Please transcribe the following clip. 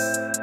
Peace.